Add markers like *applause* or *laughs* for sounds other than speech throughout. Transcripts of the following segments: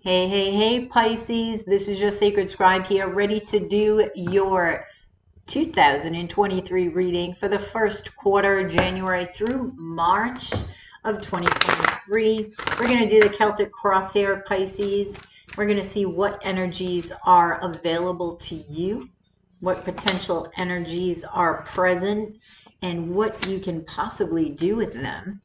Hey, hey, hey, Pisces. This is your sacred scribe here, ready to do your 2023 reading for the first quarter, January through March of 2023. We're going to do the Celtic cross here, Pisces. We're going to see what energies are available to you, what potential energies are present, and what you can possibly do with them.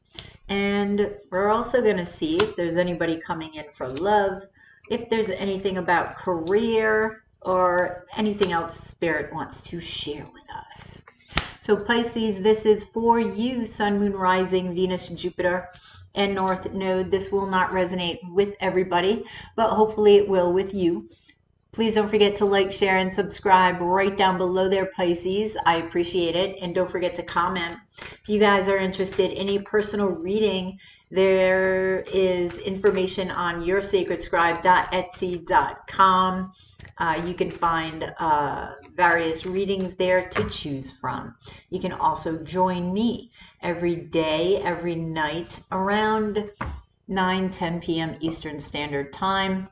And we're also going to see if there's anybody coming in for love, if there's anything about career or anything else Spirit wants to share with us. So, Pisces, this is for you, Sun, Moon, Rising, Venus, Jupiter, and North Node. This will not resonate with everybody, but hopefully it will with you. Please don't forget to like, share, and subscribe right down below there, Pisces. I appreciate it. And don't forget to comment. If you guys are interested in a personal reading, there is information on yoursacredscribe.etsy.com. Uh, you can find uh, various readings there to choose from. You can also join me every day, every night around 9 10 p.m. Eastern Standard Time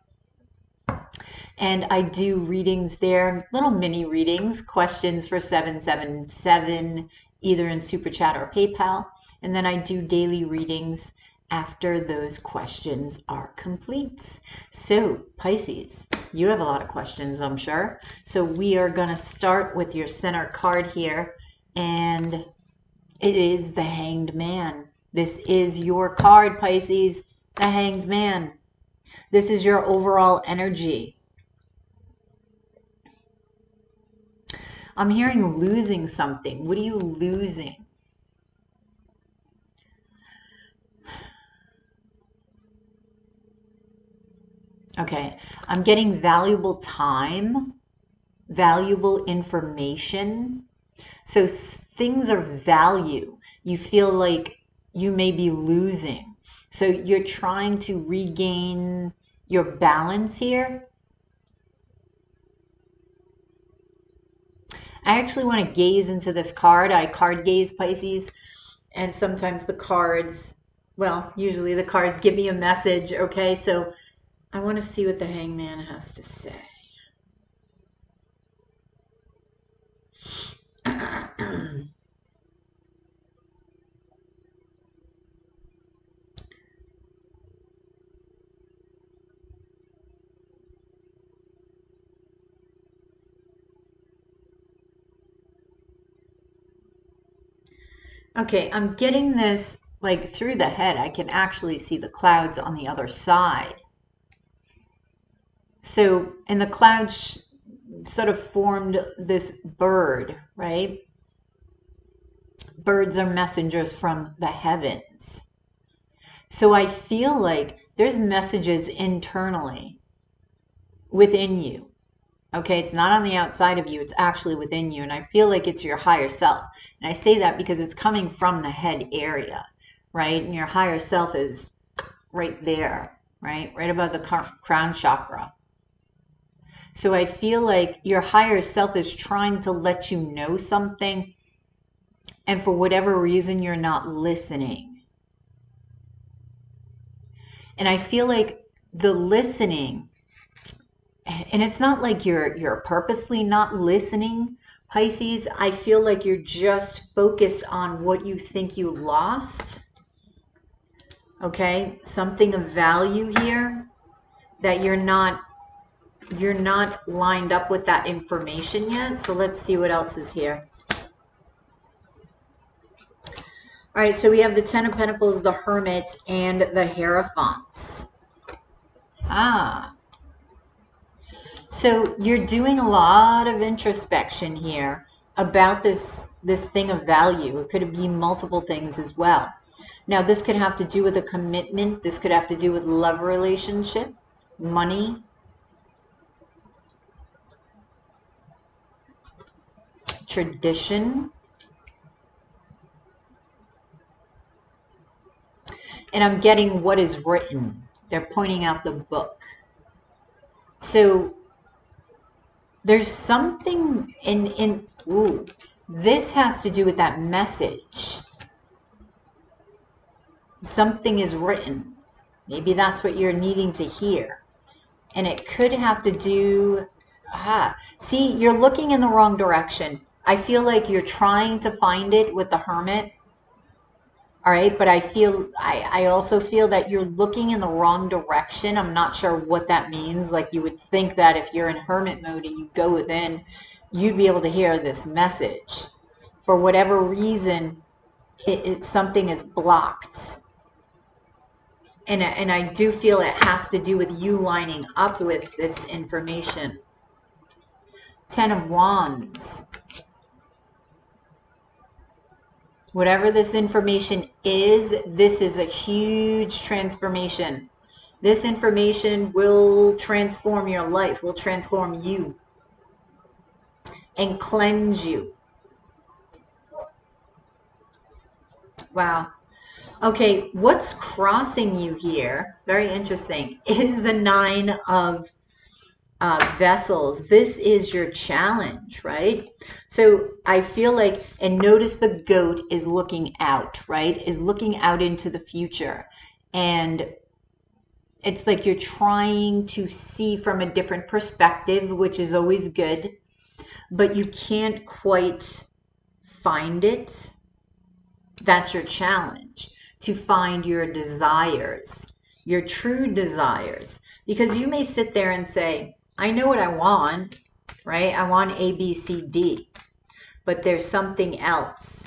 and I do readings there, little mini readings, questions for 777, either in Super Chat or PayPal. And then I do daily readings after those questions are complete. So, Pisces, you have a lot of questions, I'm sure. So, we are going to start with your center card here, and it is the Hanged Man. This is your card, Pisces, the Hanged Man. This is your overall energy. I'm hearing losing something. What are you losing? Okay, I'm getting valuable time, valuable information. So things are value. You feel like you may be losing. So you're trying to regain your balance here. I actually want to gaze into this card. I card gaze Pisces, and sometimes the cards, well, usually the cards give me a message, okay? So I want to see what the hangman has to say. *clears throat* Okay, I'm getting this like through the head. I can actually see the clouds on the other side. So, and the clouds sort of formed this bird, right? Birds are messengers from the heavens. So I feel like there's messages internally within you Okay, it's not on the outside of you, it's actually within you. And I feel like it's your higher self. And I say that because it's coming from the head area, right? And your higher self is right there, right? Right above the crown chakra. So I feel like your higher self is trying to let you know something. And for whatever reason, you're not listening. And I feel like the listening and it's not like you're you're purposely not listening. Pisces i feel like you're just focused on what you think you lost. Okay? Something of value here that you're not you're not lined up with that information yet. So let's see what else is here. All right so we have the ten of pentacles the hermit and the hierophants. Ah so you're doing a lot of introspection here about this this thing of value. It could be multiple things as well. Now this could have to do with a commitment. This could have to do with love relationship, money, tradition. And I'm getting what is written. They're pointing out the book. So there's something in in ooh, this has to do with that message. Something is written. Maybe that's what you're needing to hear. And it could have to do, ah, see, you're looking in the wrong direction. I feel like you're trying to find it with the hermit. All right, but I feel I, I also feel that you're looking in the wrong direction. I'm not sure what that means. Like you would think that if you're in hermit mode and you go within, you'd be able to hear this message. For whatever reason, it, it something is blocked. And, and I do feel it has to do with you lining up with this information. Ten of Wands. Whatever this information is, this is a huge transformation. This information will transform your life, will transform you and cleanse you. Wow. Okay, what's crossing you here? Very interesting. *laughs* Is the nine of uh, vessels. This is your challenge, right? So I feel like, and notice the goat is looking out, right? Is looking out into the future. And it's like you're trying to see from a different perspective, which is always good, but you can't quite find it. That's your challenge to find your desires, your true desires. Because you may sit there and say, I know what I want, right? I want A, B, C, D. But there's something else.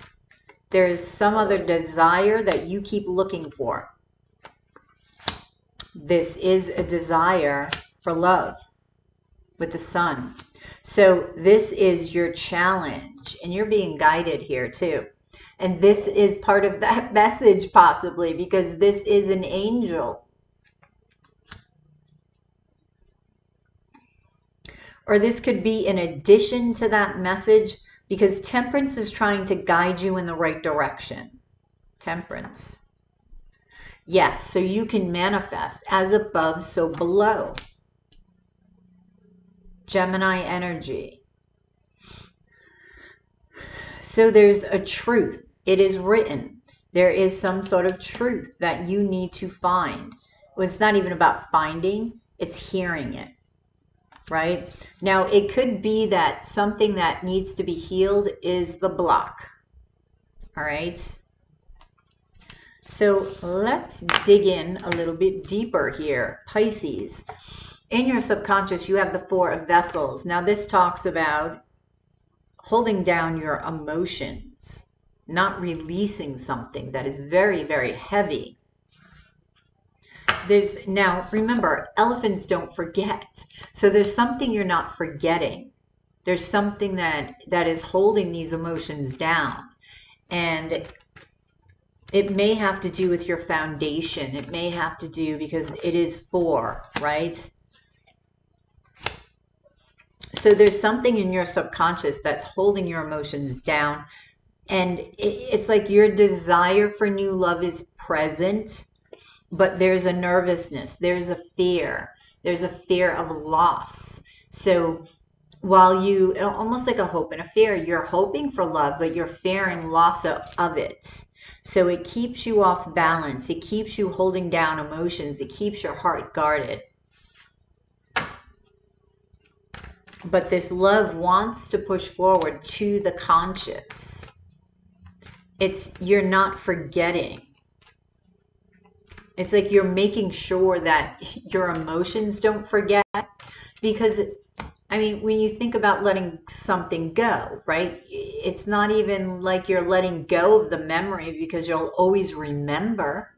There's some other desire that you keep looking for. This is a desire for love with the sun. So this is your challenge, and you're being guided here too. And this is part of that *laughs* message, possibly, because this is an angel or this could be in addition to that message because temperance is trying to guide you in the right direction. Temperance. Yes, so you can manifest as above, so below. Gemini energy. So there's a truth. It is written. There is some sort of truth that you need to find. Well, it's not even about finding, it's hearing it right? Now, it could be that something that needs to be healed is the block, all right? So let's dig in a little bit deeper here. Pisces, in your subconscious, you have the Four of Vessels. Now, this talks about holding down your emotions, not releasing something that is very, very heavy there's now remember elephants don't forget. So there's something you're not forgetting. There's something that that is holding these emotions down. And it may have to do with your foundation. It may have to do because it is four right? So there's something in your subconscious that's holding your emotions down. And it's like your desire for new love is present but there's a nervousness, there's a fear, there's a fear of loss. So while you almost like a hope and a fear, you're hoping for love, but you're fearing loss of it. So it keeps you off balance. It keeps you holding down emotions. It keeps your heart guarded. But this love wants to push forward to the conscious. It's you're not forgetting it's like you're making sure that your emotions don't forget because I mean, when you think about letting something go, right? It's not even like you're letting go of the memory because you'll always remember,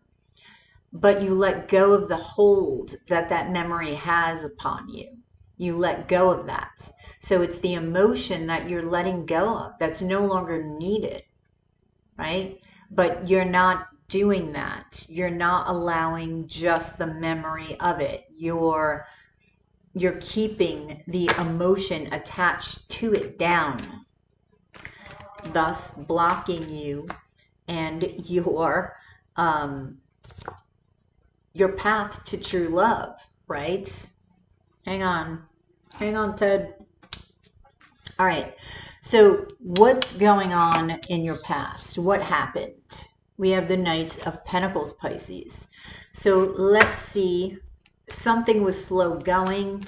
but you let go of the hold that that memory has upon you. You let go of that. So it's the emotion that you're letting go of that's no longer needed, right? But you're not doing that. You're not allowing just the memory of it. You're you're keeping the emotion attached to it down, thus blocking you and your um, your path to true love. Right? Hang on, hang on, Ted. All right. So, what's going on in your past? What happened? We have the Knight of Pentacles Pisces. So let's see something was slow going,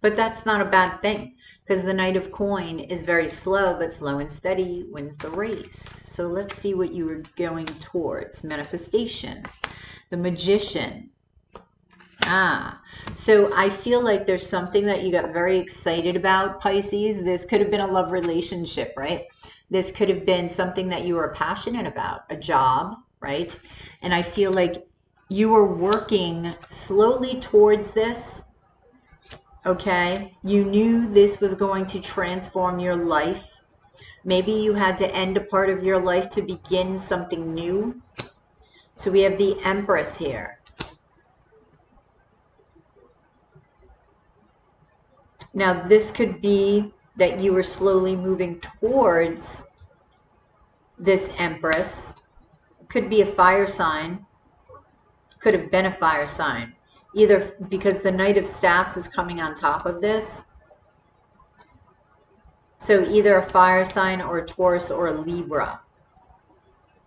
but that's not a bad thing because the Knight of Coin is very slow, but slow and steady wins the race. So let's see what you were going towards. Manifestation. The Magician. Ah, so I feel like there's something that you got very excited about, Pisces. This could have been a love relationship, right? This could have been something that you were passionate about, a job, right? And I feel like you were working slowly towards this, okay? You knew this was going to transform your life. Maybe you had to end a part of your life to begin something new. So we have the Empress here. Now, this could be that you were slowly moving towards this Empress. Could be a fire sign. Could have been a fire sign. Either because the Knight of Staffs is coming on top of this. So either a fire sign or Taurus or a Libra.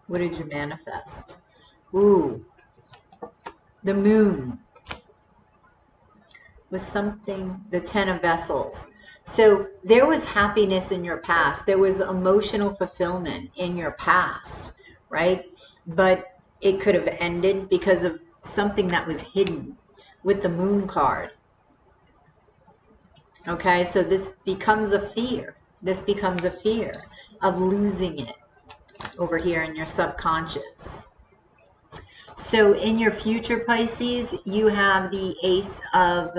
What did you manifest? Ooh, the moon was something, the Ten of Vessels. So there was happiness in your past. There was emotional fulfillment in your past, right? But it could have ended because of something that was hidden with the moon card. Okay, so this becomes a fear. This becomes a fear of losing it over here in your subconscious. So in your future Pisces, you have the Ace of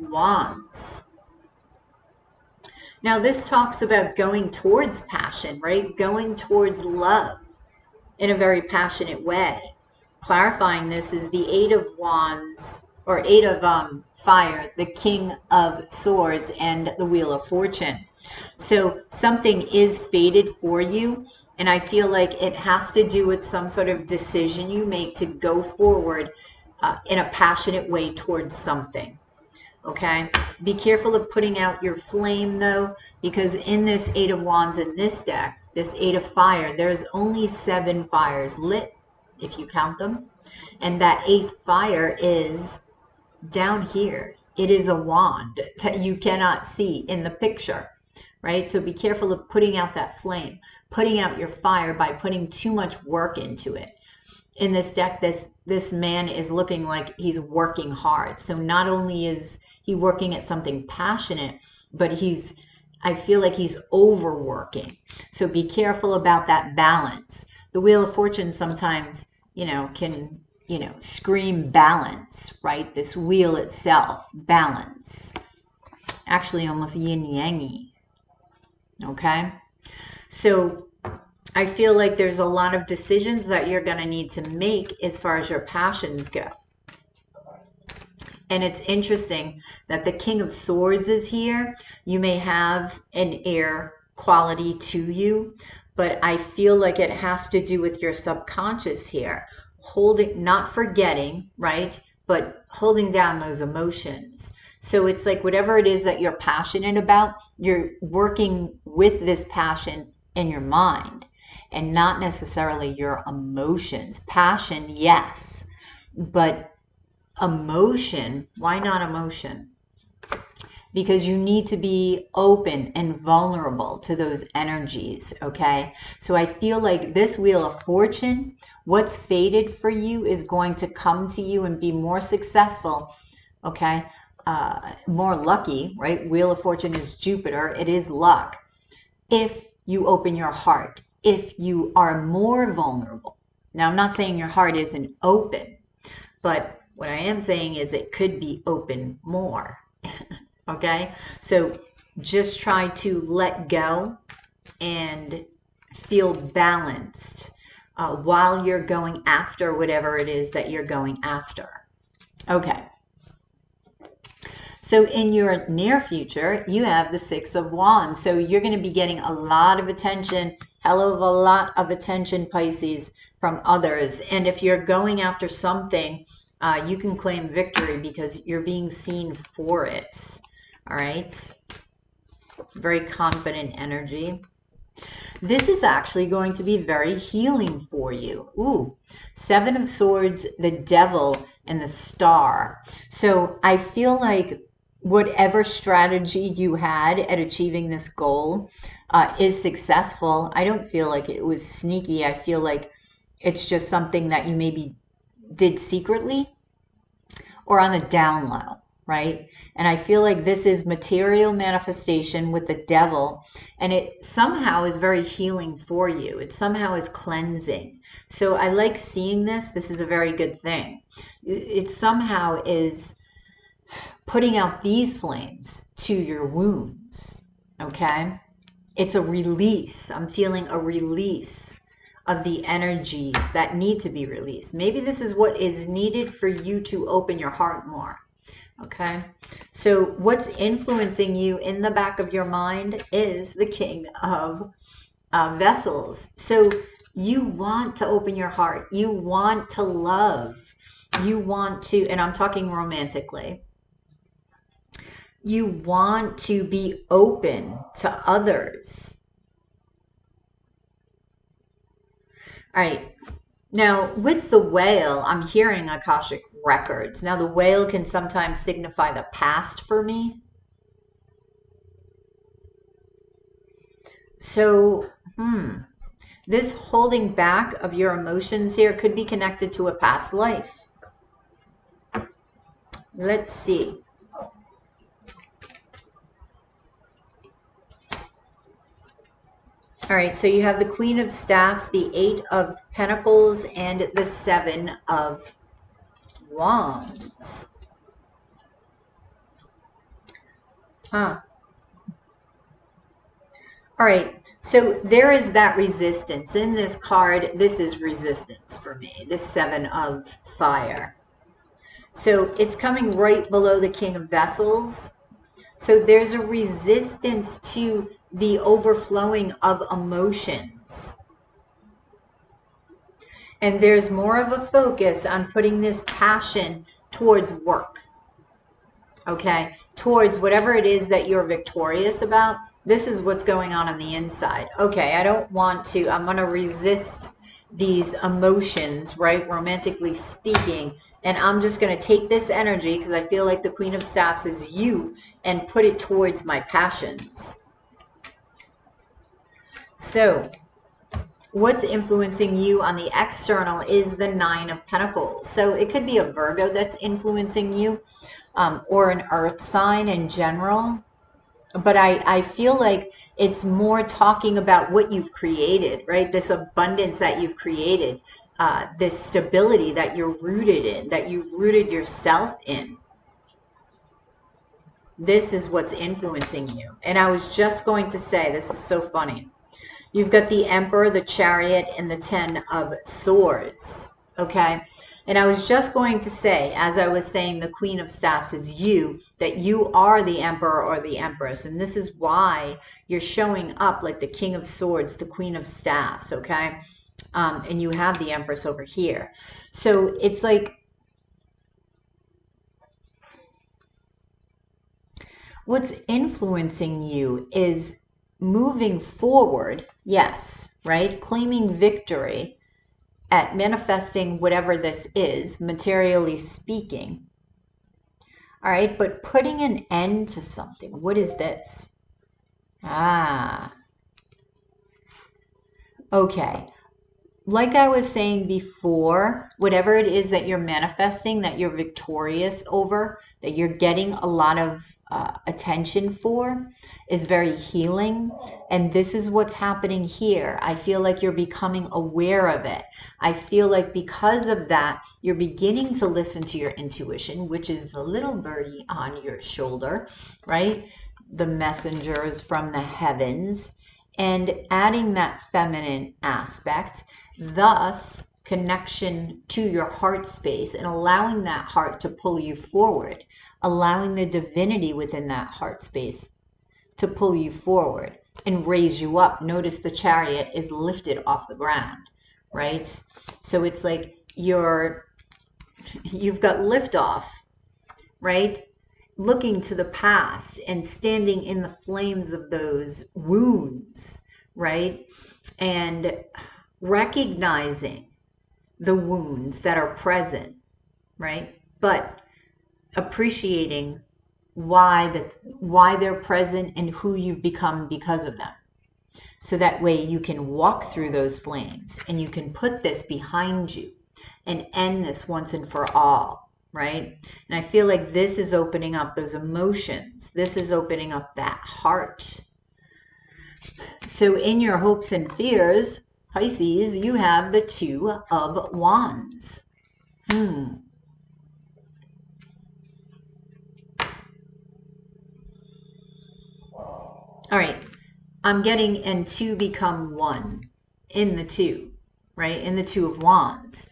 wands. Now, this talks about going towards passion, right? Going towards love in a very passionate way. Clarifying this is the Eight of Wands or Eight of um, Fire, the King of Swords, and the Wheel of Fortune. So something is fated for you, and I feel like it has to do with some sort of decision you make to go forward uh, in a passionate way towards something okay? Be careful of putting out your flame though, because in this Eight of Wands in this deck, this Eight of Fire, there's only seven fires lit, if you count them. And that eighth fire is down here. It is a wand that you cannot see in the picture, right? So be careful of putting out that flame, putting out your fire by putting too much work into it. In this deck, this this man is looking like he's working hard. So not only is he working at something passionate, but he's I feel like he's overworking. So be careful about that balance. The Wheel of Fortune sometimes, you know, can, you know, scream balance, right? This wheel itself, balance. Actually, almost yin yangy. Okay? So I feel like there's a lot of decisions that you're going to need to make as far as your passions go. And it's interesting that the King of Swords is here. You may have an air quality to you, but I feel like it has to do with your subconscious here. Holding, not forgetting, right? But holding down those emotions. So it's like whatever it is that you're passionate about, you're working with this passion in your mind and not necessarily your emotions. Passion, yes, but emotion. Why not emotion? Because you need to be open and vulnerable to those energies, okay? So I feel like this Wheel of Fortune, what's fated for you is going to come to you and be more successful, okay? Uh, more lucky, right? Wheel of Fortune is Jupiter, it is luck. If you open your heart, if you are more vulnerable. Now, I'm not saying your heart isn't open, but what I am saying is it could be open more. *laughs* okay? So just try to let go and feel balanced uh, while you're going after whatever it is that you're going after. Okay. So in your near future, you have the Six of Wands. So you're going to be getting a lot of attention, hell of a lot of attention, Pisces, from others. And if you're going after something uh, you can claim victory because you're being seen for it. All right. Very confident energy. This is actually going to be very healing for you. Ooh, Seven of Swords, the Devil. and the star. So I feel like whatever strategy you had at achieving this goal uh, is successful. I don't feel like it was sneaky. I feel like it's just something that you maybe did secretly or on the down low, right? And I feel like this is material manifestation with the devil, and it somehow is very healing for you. It somehow is cleansing. So I like seeing this. This is a very good thing. It somehow is putting out these flames to your wounds, okay? It's a release. I'm feeling a release of the energies that need to be released. Maybe this is what is needed for you to open your heart more. Okay. So, what's influencing you in the back of your mind is the king of uh, vessels. So, you want to open your heart. You want to love. You want to, and I'm talking romantically, you want to be open to others All right. Now, with the whale, I'm hearing Akashic records. Now, the whale can sometimes signify the past for me. So, hmm, this holding back of your emotions here could be connected to a past life. Let's see. All right, so you have the Queen of Staffs, the Eight of Pentacles, and the Seven of Wands. Huh. All right, so there is that resistance. In this card, this is resistance for me, the Seven of Fire. So it's coming right below the King of Vessels. So there's a resistance to the overflowing of emotions. And there's more of a focus on putting this passion towards work. Okay? Towards whatever it is that you're victorious about. This is what's going on on the inside. Okay, I don't want to, I'm going to resist these emotions, right? Romantically speaking. And I'm just going to take this energy because I feel like the Queen of Staffs is you and put it towards my passions. So, what's influencing you on the external is the Nine of Pentacles. So, it could be a Virgo that's influencing you um, or an Earth sign in general. But I, I feel like it's more talking about what you've created, right? This abundance that you've created, uh, this stability that you're rooted in, that you've rooted yourself in this is what's influencing you. And I was just going to say, this is so funny. You've got the Emperor, the Chariot, and the Ten of Swords. Okay? And I was just going to say, as I was saying, the Queen of Staffs is you, that you are the Emperor or the Empress. And this is why you're showing up like the King of Swords, the Queen of Staffs, okay? Um, and you have the Empress over here. So it's like, what's influencing you is moving forward, yes, right? Claiming victory at manifesting whatever this is, materially speaking. All right, but putting an end to something. What is this? Ah. Okay. Like I was saying before, whatever it is that you're manifesting, that you're victorious over, that you're getting a lot of uh, attention for is very healing. And this is what's happening here. I feel like you're becoming aware of it. I feel like because of that, you're beginning to listen to your intuition, which is the little birdie on your shoulder, right? The messengers from the heavens, and adding that feminine aspect, thus connection to your heart space and allowing that heart to pull you forward allowing the divinity within that heart space to pull you forward and raise you up. Notice the chariot is lifted off the ground, right? So it's like you're you've got liftoff, right? Looking to the past and standing in the flames of those wounds, right? And recognizing the wounds that are present, right? but appreciating why that why they're present and who you've become because of them. So that way you can walk through those flames and you can put this behind you and end this once and for all right? And i feel like this is opening up those emotions. This is opening up that heart. So in your hopes and fears pisces you have the two of wands. Hmm all right. I'm getting and two become one in the two right? In the two of wands.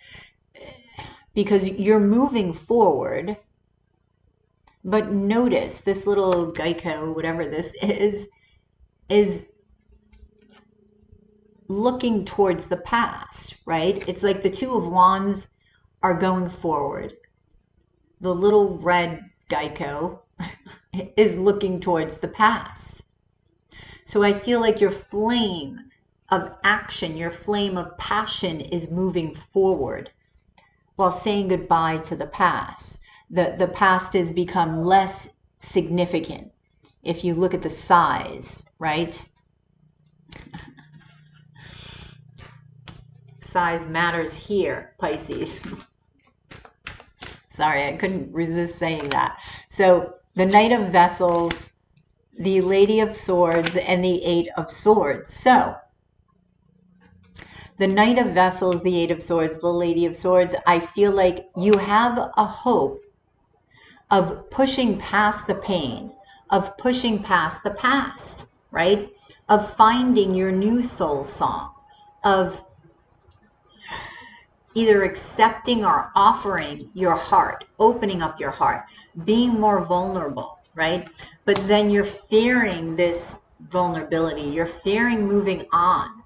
Because you're moving forward but notice this little gecko whatever this is is looking towards the past right? It's like the two of wands are going forward. The little red gecko *laughs* is looking towards the past so I feel like your flame of action, your flame of passion is moving forward while saying goodbye to the past. The, the past has become less significant if you look at the size, right? *laughs* size matters here, Pisces. *laughs* Sorry, I couldn't resist saying that. So the Knight of Vessels the Lady of Swords, and the Eight of Swords. So, the Knight of Vessels, the Eight of Swords, the Lady of Swords, I feel like you have a hope of pushing past the pain, of pushing past the past, right? Of finding your new soul song, of either accepting or offering your heart, opening up your heart, being more vulnerable, right? But then you're fearing this vulnerability, you're fearing moving on.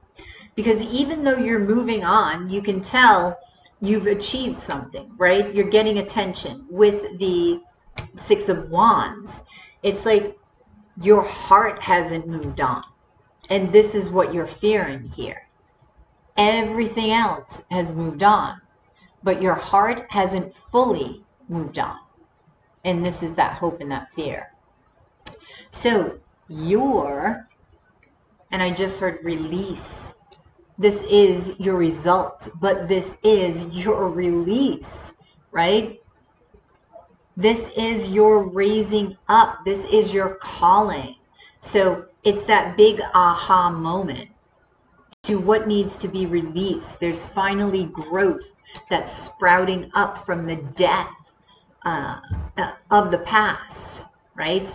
Because even though you're moving on, you can tell you've achieved something, right? You're getting attention with the Six of Wands. It's like your heart hasn't moved on. And this is what you're fearing here. Everything else has moved on, but your heart hasn't fully moved on. And this is that hope and that fear. So your, and I just heard release. This is your result, but this is your release, right? This is your raising up. This is your calling. So it's that big aha moment to what needs to be released. There's finally growth that's sprouting up from the death uh, uh, of the past, right?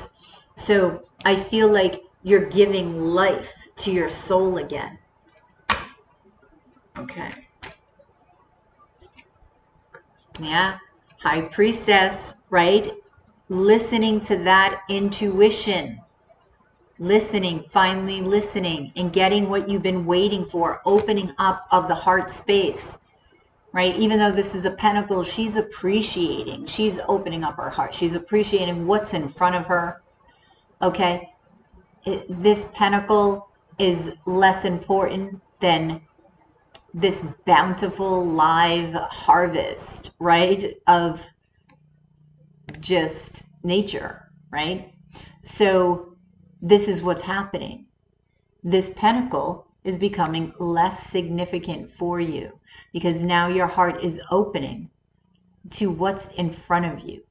So I feel like you're giving life to your soul again. Okay. Yeah. High priestess, right? Listening to that intuition. Listening, finally listening and getting what you've been waiting for, opening up of the heart space right? Even though this is a pentacle, she's appreciating. She's opening up her heart. She's appreciating what's in front of her. Okay. It, this pentacle is less important than this bountiful live harvest, right? Of just nature, right? So this is what's happening. This pentacle is becoming less significant for you because now your heart is opening to what's in front of you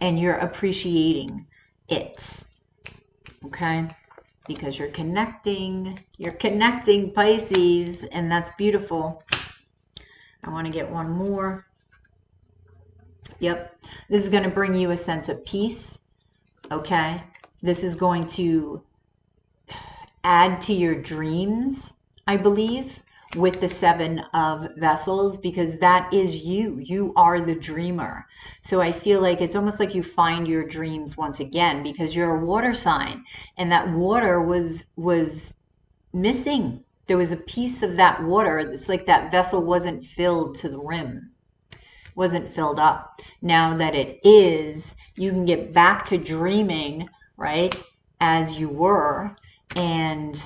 and you're appreciating it. Okay? Because you're connecting, you're connecting Pisces, and that's beautiful. I want to get one more. Yep. This is going to bring you a sense of peace. Okay? This is going to add to your dreams, I believe, with the seven of vessels because that is you. You are the dreamer. So i feel like it's almost like you find your dreams once again because you're a water sign and that water was was missing. There was a piece of that water. It's like that vessel wasn't filled to the rim wasn't filled up. Now that it is you can get back to dreaming right as you were and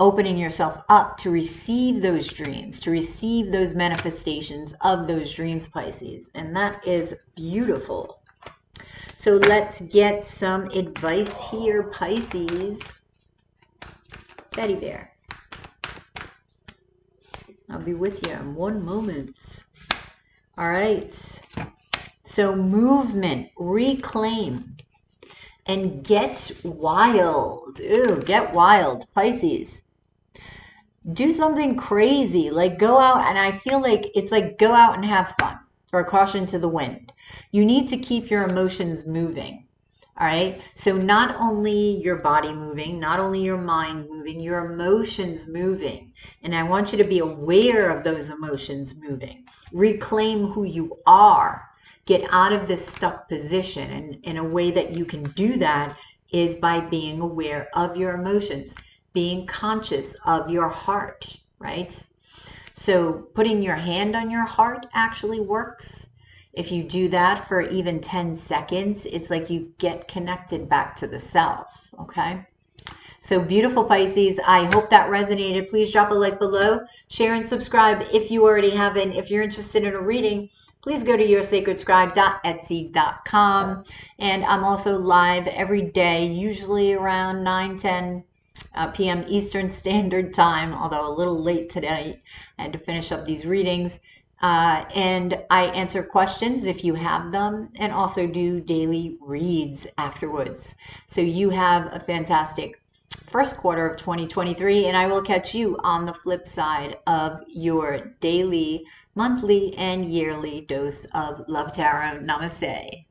opening yourself up to receive those dreams, to receive those manifestations of those dreams, Pisces. And that is beautiful. So let's get some advice here, Pisces. Teddy bear. I'll be with you in one moment. All right. So movement, reclaim, and get wild. Ooh, get wild, Pisces do something crazy like go out and i feel like it's like go out and have fun or caution to the wind. You need to keep your emotions moving all right? So not only your body moving not only your mind moving your emotions moving. And i want you to be aware of those emotions moving. Reclaim who you are. Get out of this stuck position. And in a way that you can do that is by being aware of your emotions being conscious of your heart, right? So putting your hand on your heart actually works. If you do that for even 10 seconds, it's like you get connected back to the self, okay? So beautiful Pisces, I hope that resonated. Please drop a like below, share and subscribe if you already haven't. If you're interested in a reading, please go to yoursacredscribe.etsy.com. And I'm also live every day, usually around 9, 10, uh, p.m. Eastern Standard Time, although a little late today. Had to finish up these readings. Uh, and I answer questions if you have them, and also do daily reads afterwards. So you have a fantastic first quarter of 2023, and I will catch you on the flip side of your daily, monthly, and yearly dose of Love Tarot. Namaste.